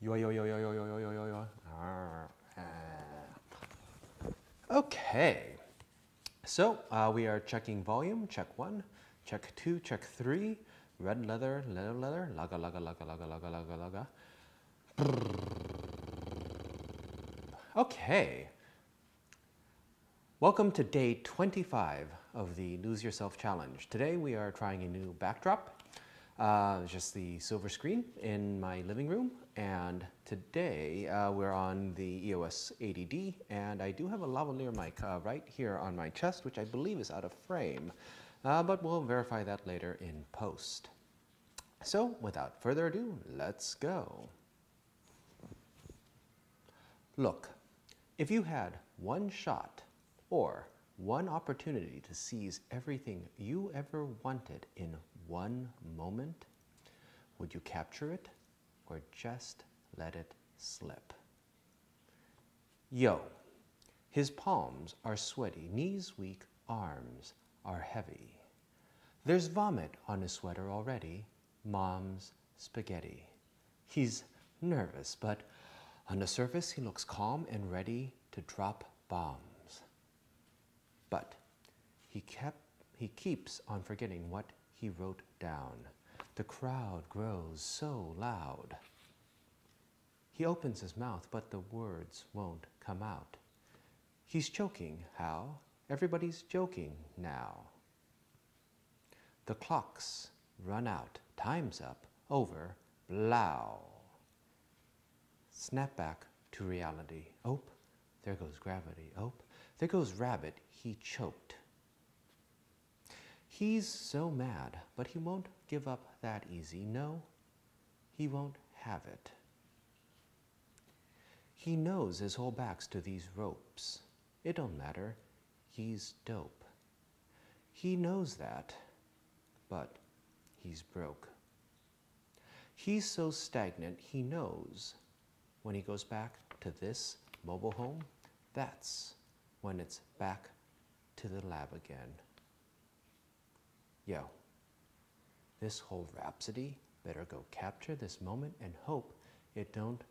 Yo, yo, yo, yo, yo, yo, yo, yo, yo, yo. Ah. Okay. So uh, we are checking volume, check one, check two, check three. Red leather, leather, leather, laga, laga, laga, laga, laga, laga, laga. Okay. Welcome to day 25 of the Lose Yourself Challenge. Today we are trying a new backdrop. Uh, just the silver screen in my living room. And today uh, we're on the EOS 80D and I do have a lavalier mic uh, right here on my chest, which I believe is out of frame, uh, but we'll verify that later in post. So without further ado, let's go. Look, if you had one shot or one opportunity to seize everything you ever wanted in one moment? Would you capture it or just let it slip? Yo, his palms are sweaty, knees weak, arms are heavy. There's vomit on his sweater already, mom's spaghetti. He's nervous, but on the surface he looks calm and ready to drop bombs. He kept he keeps on forgetting what he wrote down. The crowd grows so loud. He opens his mouth, but the words won't come out. He's choking. How? Everybody's joking now. The clocks run out. Time's up. Over. Blow. Snap back to reality. Oh, there goes gravity. Oh, there goes rabbit. He choked. He's so mad, but he won't give up that easy. No, he won't have it. He knows his whole back's to these ropes. It don't matter. He's dope. He knows that, but he's broke. He's so stagnant, he knows when he goes back to this mobile home, that's when it's back to the lab again yo, this whole rhapsody better go capture this moment and hope it don't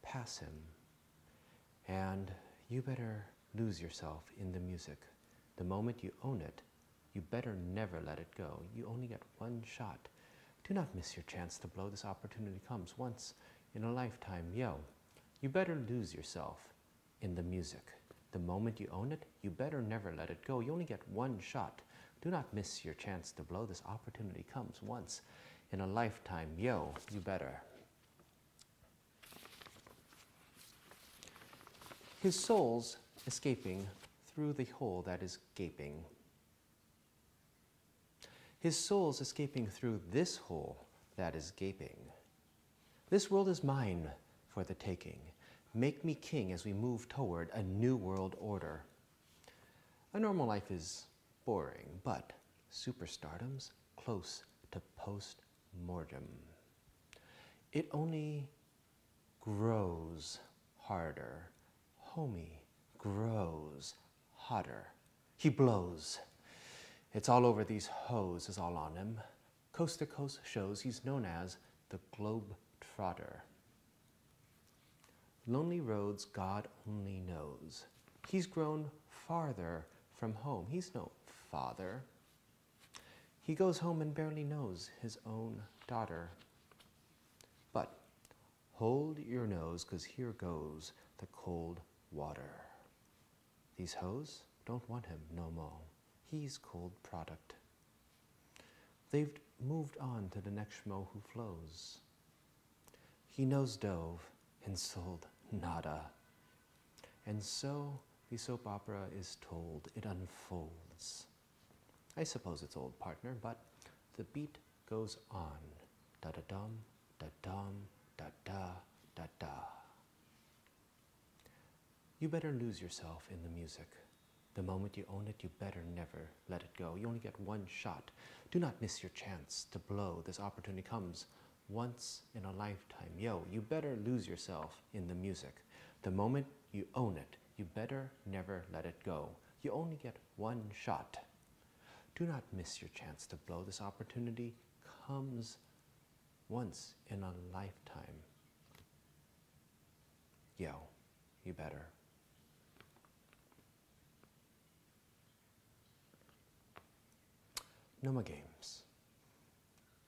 pass him. And you better lose yourself in the music. The moment you own it, you better never let it go. You only get one shot. Do not miss your chance to blow. This opportunity comes once in a lifetime. Yo, you better lose yourself in the music. The moment you own it, you better never let it go. You only get one shot. Do not miss your chance to blow. This opportunity comes once in a lifetime. Yo, you better. His soul's escaping through the hole that is gaping. His soul's escaping through this hole that is gaping. This world is mine for the taking. Make me king as we move toward a new world order. A normal life is boring, but superstardom's close to post-mortem. It only grows harder. Homie grows hotter. He blows. It's all over these hoes is all on him. Coast to coast shows he's known as the Globe Trotter. Lonely roads God only knows. He's grown farther from home. He's no father. He goes home and barely knows his own daughter. But hold your nose, because here goes the cold water. These hoes don't want him no more. He's cold product. They've moved on to the next schmo who flows. He nose dove and sold nada. And so the soap opera is told, it unfolds. I suppose it's old partner, but the beat goes on. Da-da-dum, da-dum, da-da, da-da. You better lose yourself in the music. The moment you own it, you better never let it go. You only get one shot. Do not miss your chance to blow. This opportunity comes once in a lifetime. Yo, you better lose yourself in the music. The moment you own it, you better never let it go. You only get one shot. Do not miss your chance to blow. This opportunity comes once in a lifetime. Yo, you better. No more games.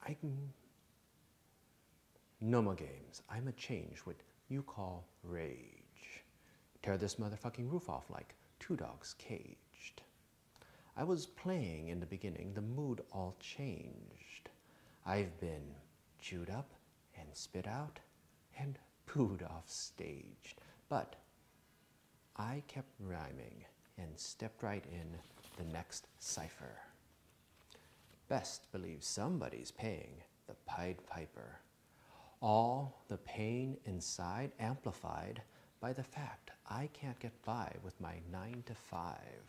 I can. No more games. I'm a change what you call rage. Tear this motherfucking roof off like two dogs caged. I was playing in the beginning, the mood all changed. I've been chewed up and spit out and pooed off staged. But I kept rhyming and stepped right in the next cipher. Best believe somebody's paying the Pied Piper. All the pain inside amplified by the fact I can't get by with my nine to five.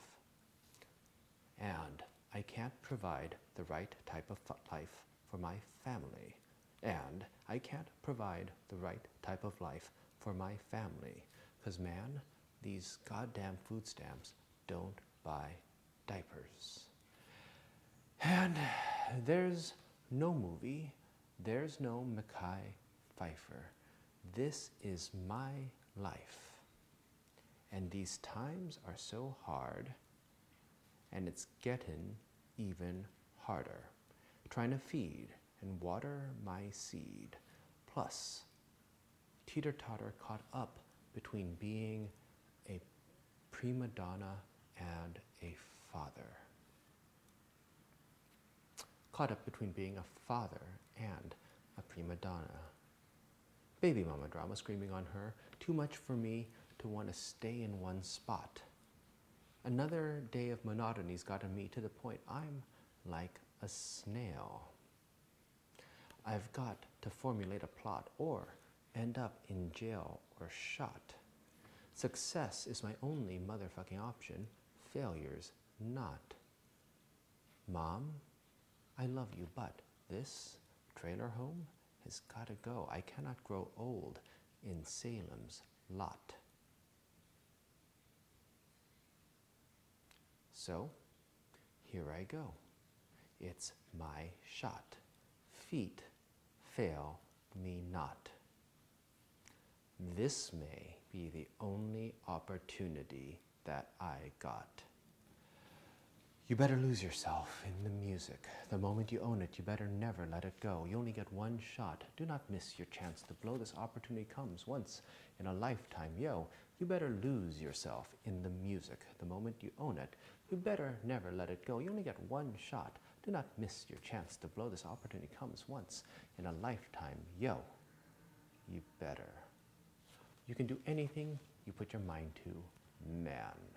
And I can't provide the right type of life for my family. And I can't provide the right type of life for my family. Because, man, these goddamn food stamps don't buy diapers. And there's no movie, there's no Mekhi Phifer. This is my life. And these times are so hard, and it's getting even harder. Trying to feed and water my seed, plus teeter totter caught up between being a prima donna and a father. Caught up between being a father and a prima donna. Baby mama drama screaming on her, too much for me to want to stay in one spot. Another day of monotony's gotten me to the point I'm like a snail. I've got to formulate a plot or end up in jail or shot. Success is my only motherfucking option, failure's not. Mom, I love you, but this trailer home has got to go. I cannot grow old in Salem's lot. So, here I go. It's my shot. Feet fail me not. This may be the only opportunity that I got. You better lose yourself in the music. The moment you own it, you better never let it go. You only get one shot. Do not miss your chance to blow. This opportunity comes once in a lifetime. Yo, you better lose yourself in the music. The moment you own it, you better never let it go. You only get one shot. Do not miss your chance to blow. This opportunity comes once in a lifetime. Yo, you better. You can do anything you put your mind to, man.